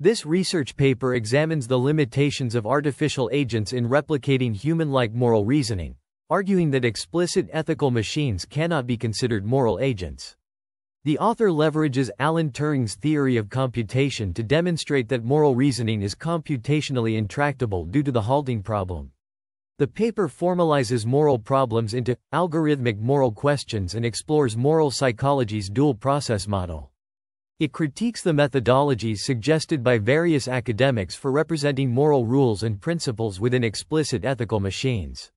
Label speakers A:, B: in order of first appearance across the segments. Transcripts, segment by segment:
A: This research paper examines the limitations of artificial agents in replicating human-like moral reasoning, arguing that explicit ethical machines cannot be considered moral agents. The author leverages Alan Turing's theory of computation to demonstrate that moral reasoning is computationally intractable due to the halting problem. The paper formalizes moral problems into algorithmic moral questions and explores moral psychology's dual process model. It critiques the methodologies suggested by various academics for representing moral rules and principles within explicit ethical machines.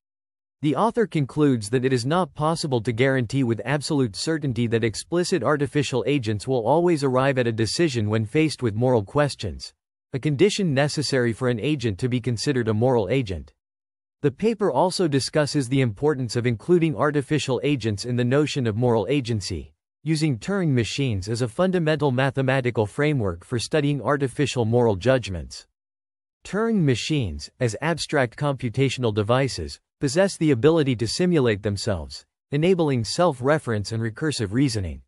A: The author concludes that it is not possible to guarantee with absolute certainty that explicit artificial agents will always arrive at a decision when faced with moral questions, a condition necessary for an agent to be considered a moral agent. The paper also discusses the importance of including artificial agents in the notion of moral agency, using Turing machines as a fundamental mathematical framework for studying artificial moral judgments. Turing machines, as abstract computational devices, possess the ability to simulate themselves, enabling self-reference and recursive reasoning.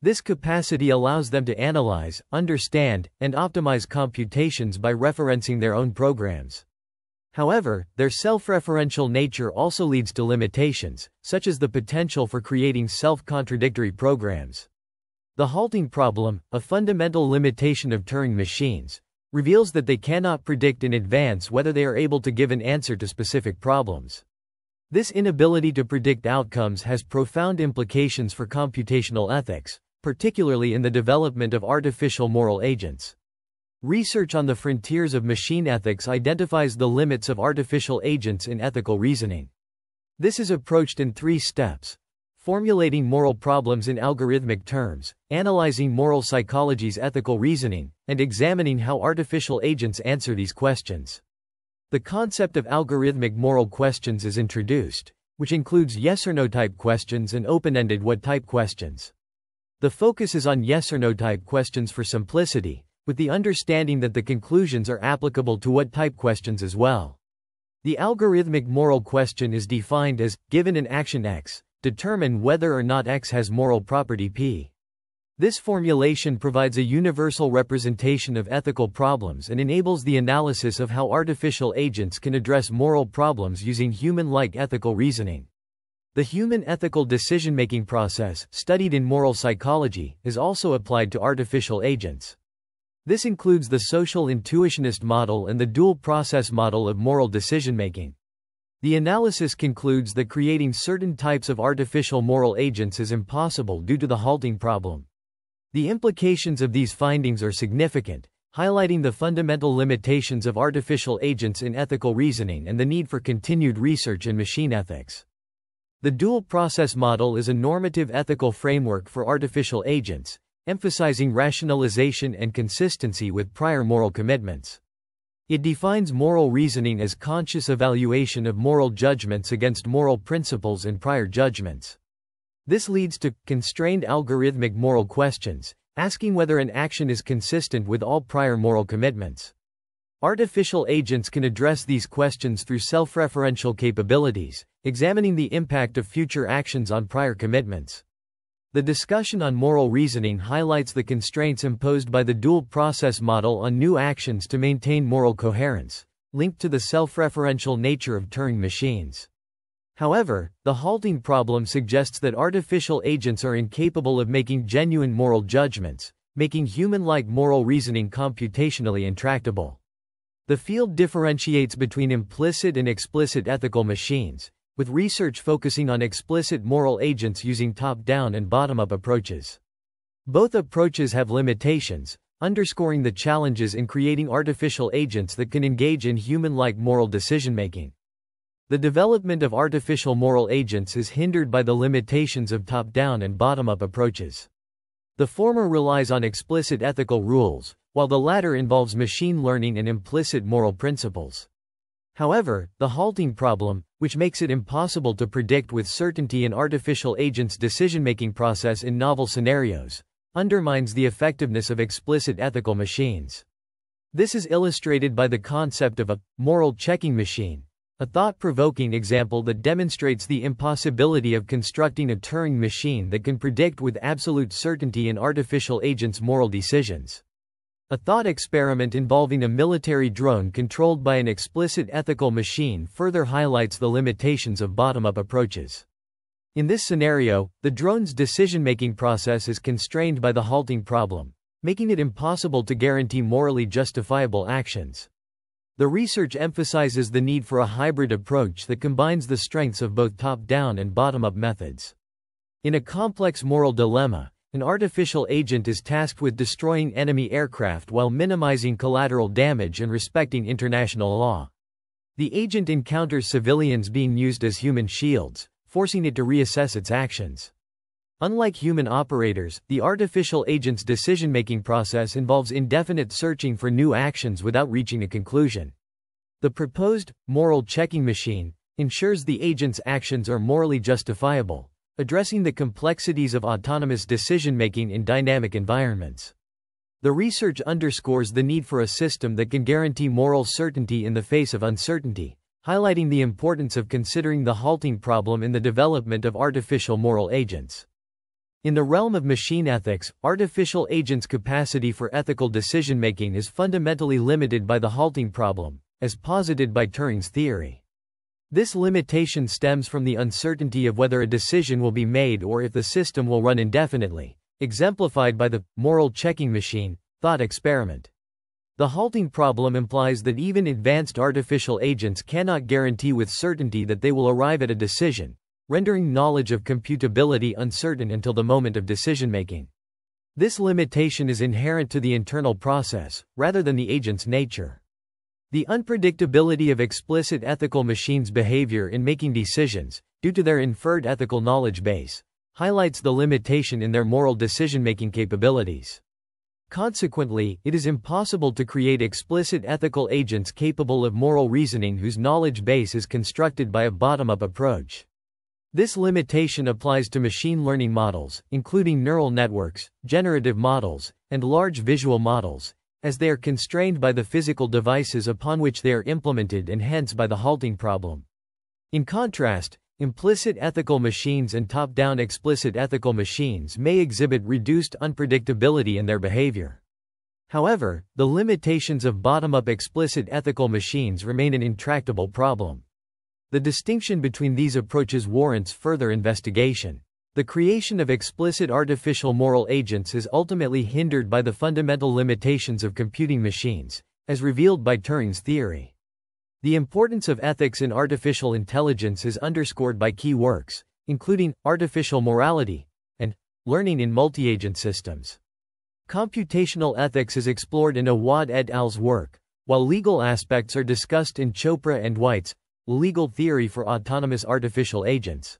A: This capacity allows them to analyze, understand, and optimize computations by referencing their own programs. However, their self-referential nature also leads to limitations, such as the potential for creating self-contradictory programs. The halting problem, a fundamental limitation of Turing machines, reveals that they cannot predict in advance whether they are able to give an answer to specific problems. This inability to predict outcomes has profound implications for computational ethics, particularly in the development of artificial moral agents. Research on the frontiers of machine ethics identifies the limits of artificial agents in ethical reasoning. This is approached in three steps formulating moral problems in algorithmic terms, analyzing moral psychology's ethical reasoning, and examining how artificial agents answer these questions. The concept of algorithmic moral questions is introduced, which includes yes or no type questions and open ended what type questions. The focus is on yes or no type questions for simplicity, with the understanding that the conclusions are applicable to what type questions as well. The algorithmic moral question is defined as, given an action X, determine whether or not X has moral property P. This formulation provides a universal representation of ethical problems and enables the analysis of how artificial agents can address moral problems using human-like ethical reasoning. The human ethical decision-making process, studied in moral psychology, is also applied to artificial agents. This includes the social intuitionist model and the dual process model of moral decision-making. The analysis concludes that creating certain types of artificial moral agents is impossible due to the halting problem. The implications of these findings are significant, highlighting the fundamental limitations of artificial agents in ethical reasoning and the need for continued research in machine ethics. The dual process model is a normative ethical framework for artificial agents, emphasizing rationalization and consistency with prior moral commitments. It defines moral reasoning as conscious evaluation of moral judgments against moral principles and prior judgments. This leads to constrained algorithmic moral questions, asking whether an action is consistent with all prior moral commitments. Artificial agents can address these questions through self-referential capabilities, examining the impact of future actions on prior commitments. The discussion on moral reasoning highlights the constraints imposed by the dual process model on new actions to maintain moral coherence, linked to the self-referential nature of Turing machines. However, the halting problem suggests that artificial agents are incapable of making genuine moral judgments, making human-like moral reasoning computationally intractable. The field differentiates between implicit and explicit ethical machines, with research focusing on explicit moral agents using top-down and bottom-up approaches. Both approaches have limitations, underscoring the challenges in creating artificial agents that can engage in human-like moral decision-making. The development of artificial moral agents is hindered by the limitations of top-down and bottom-up approaches. The former relies on explicit ethical rules, while the latter involves machine learning and implicit moral principles. However, the halting problem, which makes it impossible to predict with certainty an artificial agent's decision-making process in novel scenarios, undermines the effectiveness of explicit ethical machines. This is illustrated by the concept of a moral checking machine, a thought-provoking example that demonstrates the impossibility of constructing a Turing machine that can predict with absolute certainty an artificial agent's moral decisions. A thought experiment involving a military drone controlled by an explicit ethical machine further highlights the limitations of bottom-up approaches. In this scenario, the drone's decision-making process is constrained by the halting problem, making it impossible to guarantee morally justifiable actions. The research emphasizes the need for a hybrid approach that combines the strengths of both top-down and bottom-up methods. In a complex moral dilemma, an artificial agent is tasked with destroying enemy aircraft while minimizing collateral damage and respecting international law. The agent encounters civilians being used as human shields, forcing it to reassess its actions. Unlike human operators, the artificial agent's decision-making process involves indefinite searching for new actions without reaching a conclusion. The proposed, moral checking machine, ensures the agent's actions are morally justifiable, addressing the complexities of autonomous decision-making in dynamic environments. The research underscores the need for a system that can guarantee moral certainty in the face of uncertainty, highlighting the importance of considering the halting problem in the development of artificial moral agents. In the realm of machine ethics, artificial agents' capacity for ethical decision-making is fundamentally limited by the halting problem, as posited by Turing's theory. This limitation stems from the uncertainty of whether a decision will be made or if the system will run indefinitely, exemplified by the moral checking machine thought experiment. The halting problem implies that even advanced artificial agents cannot guarantee with certainty that they will arrive at a decision, rendering knowledge of computability uncertain until the moment of decision-making. This limitation is inherent to the internal process, rather than the agent's nature. The unpredictability of explicit ethical machines' behavior in making decisions, due to their inferred ethical knowledge base, highlights the limitation in their moral decision-making capabilities. Consequently, it is impossible to create explicit ethical agents capable of moral reasoning whose knowledge base is constructed by a bottom-up approach. This limitation applies to machine learning models, including neural networks, generative models, and large visual models, as they are constrained by the physical devices upon which they are implemented and hence by the halting problem. In contrast, implicit ethical machines and top-down explicit ethical machines may exhibit reduced unpredictability in their behavior. However, the limitations of bottom-up explicit ethical machines remain an intractable problem. The distinction between these approaches warrants further investigation. The creation of explicit artificial moral agents is ultimately hindered by the fundamental limitations of computing machines, as revealed by Turing's theory. The importance of ethics in artificial intelligence is underscored by key works, including Artificial Morality and Learning in Multi-Agent Systems. Computational ethics is explored in Awad et al.'s work, while legal aspects are discussed in Chopra and White's Legal Theory for Autonomous Artificial Agents.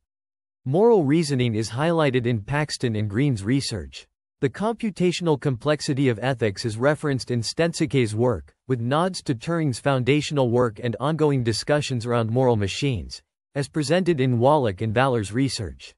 A: Moral reasoning is highlighted in Paxton and Greene's research. The computational complexity of ethics is referenced in Stenseke's work, with nods to Turing's foundational work and ongoing discussions around moral machines, as presented in Wallach and Allen's research.